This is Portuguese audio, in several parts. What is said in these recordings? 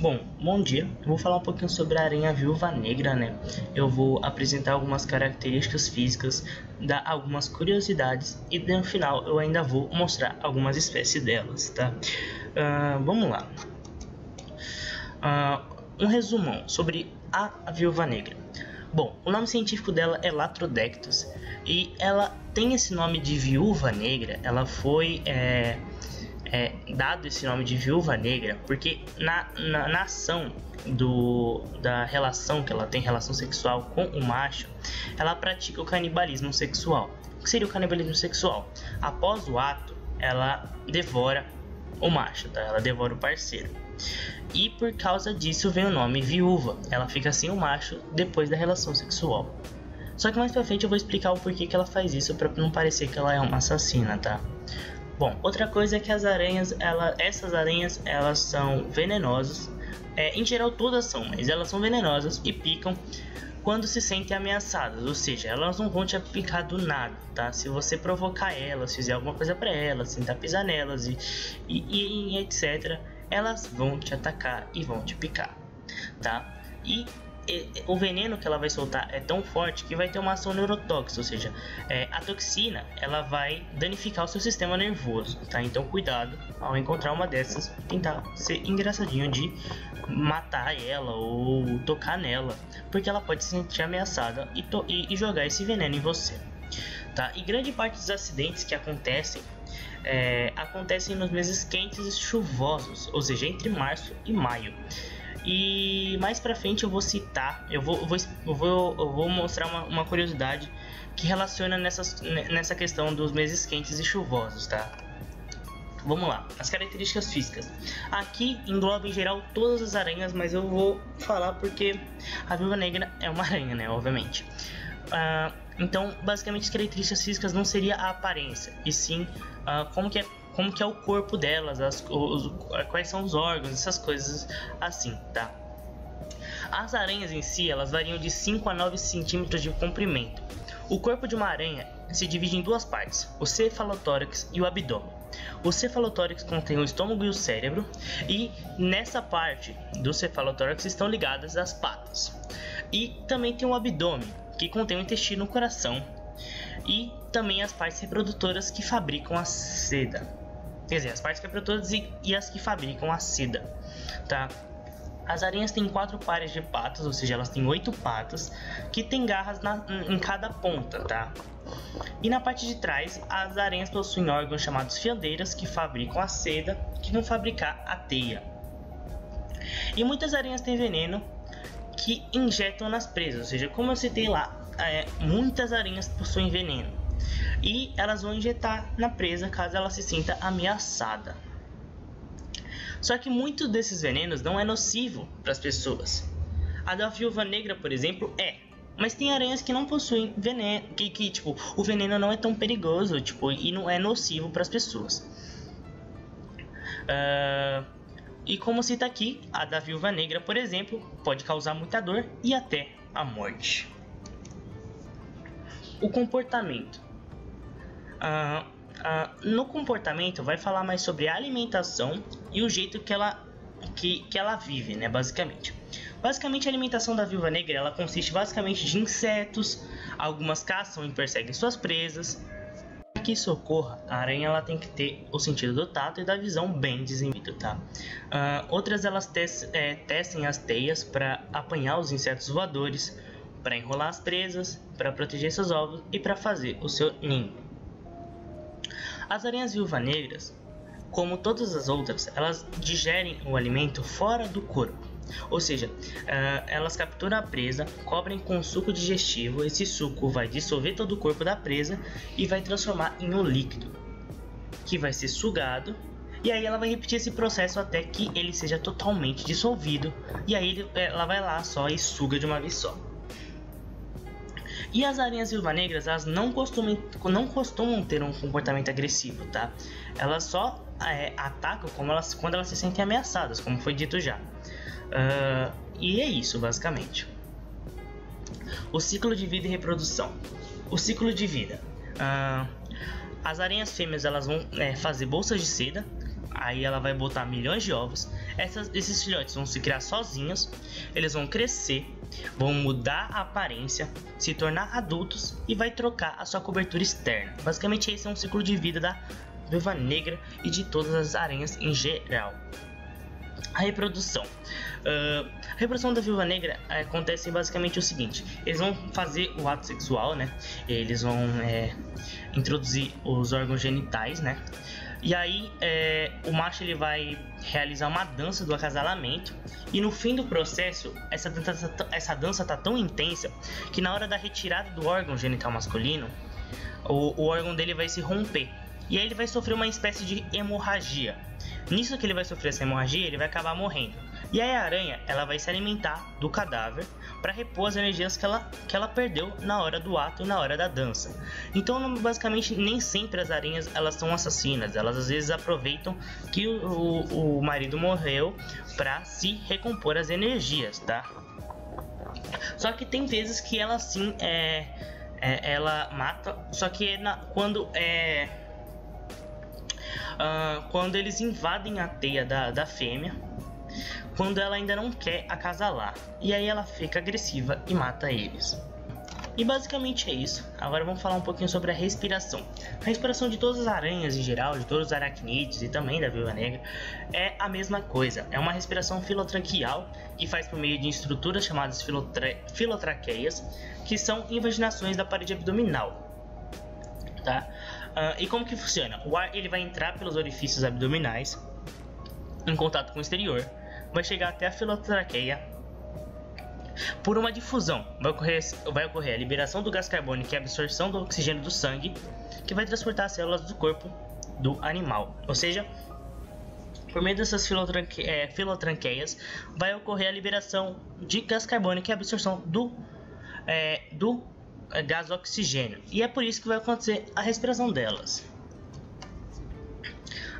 Bom, bom dia. Eu vou falar um pouquinho sobre a aranha viúva negra, né? Eu vou apresentar algumas características físicas, dar algumas curiosidades e no final eu ainda vou mostrar algumas espécies delas, tá? Uh, vamos lá. Uh, um resumão sobre a viúva negra. Bom, o nome científico dela é Latrodectus e ela tem esse nome de viúva negra. Ela foi é, é, dado esse nome de viúva negra porque na, na, na, ação do, da relação que ela tem, relação sexual com o macho, ela pratica o canibalismo sexual. O que seria o canibalismo sexual? Após o ato, ela devora o macho, tá? ela devora o parceiro. E por causa disso vem o nome viúva. Ela fica sem o macho depois da relação sexual. Só que mais pra frente eu vou explicar o porquê que ela faz isso para não parecer que ela é uma assassina, tá? Bom, outra coisa é que as aranhas, ela, essas aranhas, elas são venenosas. É, em geral todas são, mas elas são venenosas e picam quando se sentem ameaçadas, ou seja, elas não vão te picar do nada, tá? Se você provocar elas, fizer alguma coisa para elas, tentar pisar nelas e, e, e etc, elas vão te atacar e vão te picar, tá? E o veneno que ela vai soltar é tão forte que vai ter uma ação neurotóxica, ou seja, é, a toxina ela vai danificar o seu sistema nervoso, tá? Então cuidado ao encontrar uma dessas, tentar ser engraçadinho de matar ela ou tocar nela, porque ela pode se sentir ameaçada e, e, e jogar esse veneno em você, tá? E grande parte dos acidentes que acontecem é, acontecem nos meses quentes e chuvosos, ou seja, entre março e maio. E mais pra frente eu vou citar, eu vou, eu vou, eu vou, eu vou mostrar uma, uma curiosidade que relaciona nessas, nessa questão dos meses quentes e chuvosos, tá? Vamos lá, as características físicas. Aqui engloba em geral todas as aranhas, mas eu vou falar porque a viúva negra é uma aranha, né? Obviamente. Uh, então, basicamente, as características físicas não seria a aparência, e sim uh, como que é como que é o corpo delas, as, os, quais são os órgãos, essas coisas assim, tá? As aranhas em si, elas variam de 5 a 9 centímetros de comprimento. O corpo de uma aranha se divide em duas partes, o cefalotórax e o abdômen. O cefalotórax contém o estômago e o cérebro, e nessa parte do cefalotórax estão ligadas as patas. E também tem o abdômen, que contém o intestino, o coração e também as partes reprodutoras que fabricam a seda. Quer dizer, as partes reprodutoras e, e as que fabricam a seda, tá? As aranhas têm quatro pares de patas, ou seja, elas têm oito patas, que têm garras na, em cada ponta, tá? E na parte de trás, as aranhas possuem órgãos chamados fiandeiras, que fabricam a seda, que vão fabricar a teia. E muitas aranhas têm veneno que injetam nas presas, ou seja, como eu citei lá, é, muitas aranhas possuem veneno e elas vão injetar na presa caso ela se sinta ameaçada. Só que muito desses venenos não é nocivo para as pessoas. A da viúva negra, por exemplo, é. Mas tem aranhas que não possuem veneno, que, que tipo, o veneno não é tão perigoso, tipo, e não é nocivo para as pessoas. Uh, e como cita aqui, a da viúva negra, por exemplo, pode causar muita dor e até a morte. O comportamento. No comportamento vai falar mais sobre a alimentação e o jeito que ela, que, que ela vive, né, basicamente. Basicamente a alimentação da viúva negra ela consiste basicamente de insetos, algumas caçam e perseguem suas presas. Para que isso ocorra, a aranha ela tem que ter o sentido do tato e da visão bem desenvolvido, tá? Uh, outras elas é, testem as teias para apanhar os insetos voadores, para enrolar as presas, para proteger seus ovos e para fazer o seu ninho. As aranhas viúva negras, como todas as outras, elas digerem o alimento fora do corpo. Ou seja, uh, elas capturam a presa, cobrem com suco digestivo. Esse suco vai dissolver todo o corpo da presa e vai transformar em um líquido que vai ser sugado. E aí ela vai repetir esse processo até que ele seja totalmente dissolvido. E aí ela vai lá só e suga de uma vez só. E as aranhas viúva-negras, elas não costumam, não costumam ter um comportamento agressivo, tá? Elas só é, atacam elas, quando elas se sentem ameaçadas, como foi dito já. Uh, e é isso, basicamente. O ciclo de vida e reprodução. O ciclo de vida. Uh, as aranhas fêmeas elas vão é, fazer bolsas de seda Aí ela vai botar milhões de ovos. Essas, esses filhotes vão se criar sozinhos. Eles vão crescer, vão mudar a aparência, se tornar adultos e vai trocar a sua cobertura externa. Basicamente esse é um ciclo de vida da viúva negra e de todas as aranhas em geral. A reprodução. Uh, a reprodução da viúva negra acontece basicamente o seguinte: eles vão fazer o ato sexual, né? Eles vão é, introduzir os órgãos genitais, né? E aí é, o macho ele vai realizar uma dança do acasalamento e no fim do processo essa dança, essa dança tá tão intensa que na hora da retirada do órgão genital masculino o, o órgão dele vai se romper e aí ele vai sofrer uma espécie de hemorragia. Nisso que ele vai sofrer essa hemorragia ele vai acabar morrendo. E aí a aranha ela vai se alimentar do cadáver para repor as energias que ela, que ela perdeu na hora do ato e na hora da dança. Então, basicamente, nem sempre as aranhas elas são assassinas. Elas às vezes aproveitam que o, o, o marido morreu para se recompor as energias, tá? Só que tem vezes que ela sim é, é ela mata, só que é na, quando é uh, quando eles invadem a teia da, da fêmea quando ela ainda não quer acasalar, e aí ela fica agressiva e mata eles. E basicamente é isso. Agora vamos falar um pouquinho sobre a respiração. A respiração de todas as aranhas em geral, de todos os aracnídeos e também da viúva negra é a mesma coisa. É uma respiração filotranquial que faz por meio de estruturas chamadas filotra filotraqueias, que são invaginações da parede abdominal. Tá? Uh, e como que funciona? O ar ele vai entrar pelos orifícios abdominais em contato com o exterior vai chegar até a filotraqueia. Por uma difusão, vai ocorrer, vai ocorrer a liberação do gás carbônico e a absorção do oxigênio do sangue, que vai transportar as células do corpo do animal. Ou seja, por meio dessas filotranque, é, filotranqueias, vai ocorrer a liberação de gás carbônico e a absorção do, é, do gás oxigênio. E é por isso que vai acontecer a respiração delas.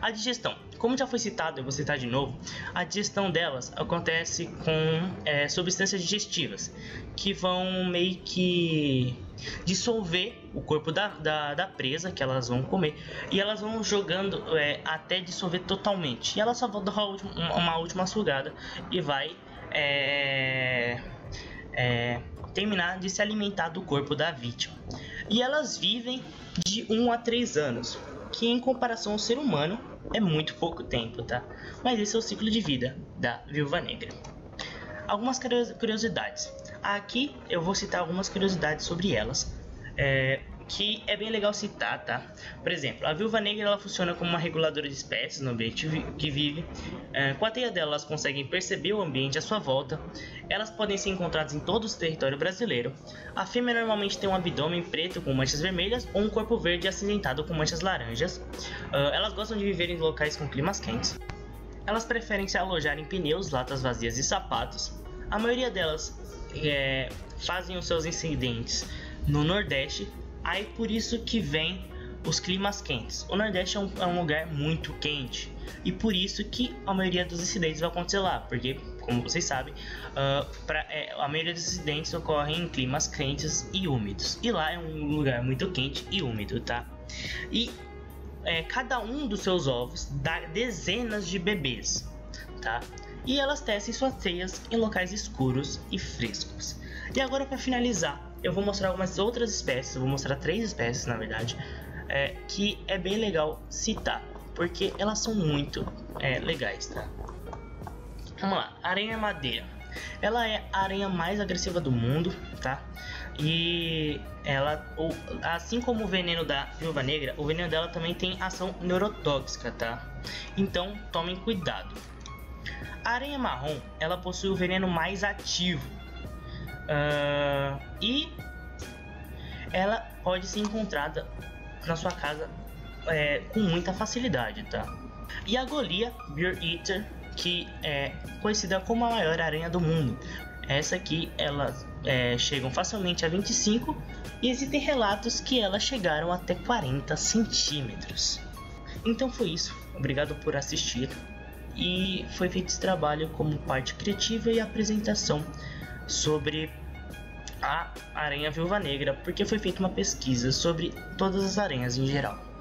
A digestão. Como já foi citado, eu vou citar de novo, a digestão delas acontece com é, substâncias digestivas que vão meio que dissolver o corpo da, da, da, presa que elas vão comer e elas vão jogando é, até dissolver totalmente. E ela só vai dar uma, uma última sugada e vai é, é, terminar de se alimentar do corpo da vítima. E elas vivem de 1 a 3 anos, que em comparação ao ser humano é muito pouco tempo, tá? Mas esse é o ciclo de vida da Viúva Negra. Algumas curiosidades. Aqui eu vou citar algumas curiosidades sobre elas, é, que é bem legal citar, tá? Por exemplo, a viúva negra ela funciona como uma reguladora de espécies no ambiente que vive. É, com a teia dela, elas conseguem perceber o ambiente à sua volta. Elas podem ser encontradas em todo o território brasileiro. A fêmea normalmente tem um abdômen preto com manchas vermelhas ou um corpo verde acinzentado com manchas laranjas. Uh, elas gostam de viver em locais com climas quentes. Elas preferem se alojar em pneus, latas vazias e sapatos. A maioria delas é, fazem os seus incidentes no Nordeste, Aí por isso que vem os climas quentes. O Nordeste é um, é um, lugar muito quente e por isso que a maioria dos incidentes vai acontecer lá, porque como vocês sabem, uh, pra, é, a maioria dos incidentes ocorrem em climas quentes e úmidos. E lá é um lugar muito quente e úmido, tá? E é, cada um dos seus ovos dá dezenas de bebês, tá? E elas tecem suas teias em locais escuros e frescos. E agora para finalizar, eu vou mostrar algumas outras espécies, vou mostrar três espécies na verdade, é, que é bem legal citar, porque elas são muito é, legais, tá? Vamos lá, aranha madeira. Ela é a aranha mais agressiva do mundo, tá? E ela, assim como o veneno da viúva negra, o veneno dela também tem ação neurotóxica, tá? Então tomem cuidado. A aranha marrom, ela possui o veneno mais ativo, Uh, e ela pode ser encontrada na sua casa é, com muita facilidade, tá? E a Golia Beer Eater, que é conhecida como a maior aranha do mundo. Essa aqui, elas é, chegam facilmente a 25 e existem relatos que elas chegaram até 40 centímetros. Então foi isso. Obrigado por assistir. E foi feito esse trabalho como parte criativa e apresentação sobre a aranha viúva negra, porque foi feita uma pesquisa sobre todas as aranhas em geral.